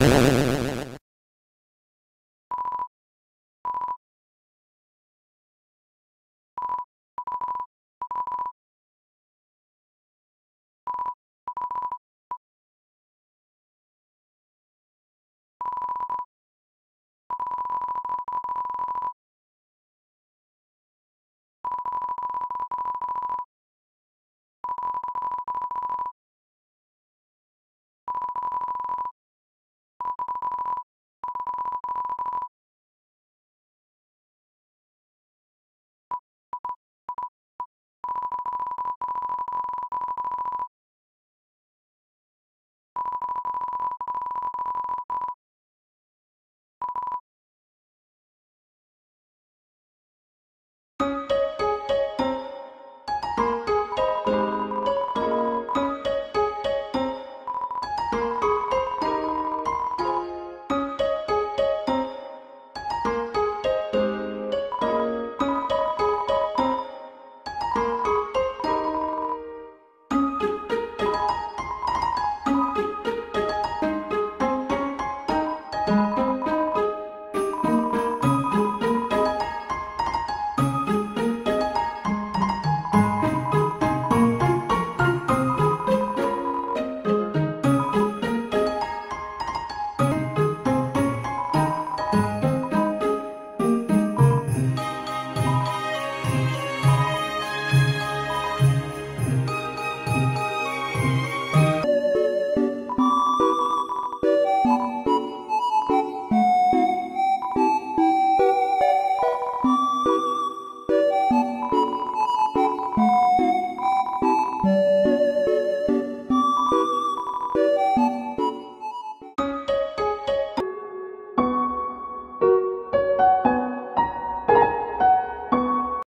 you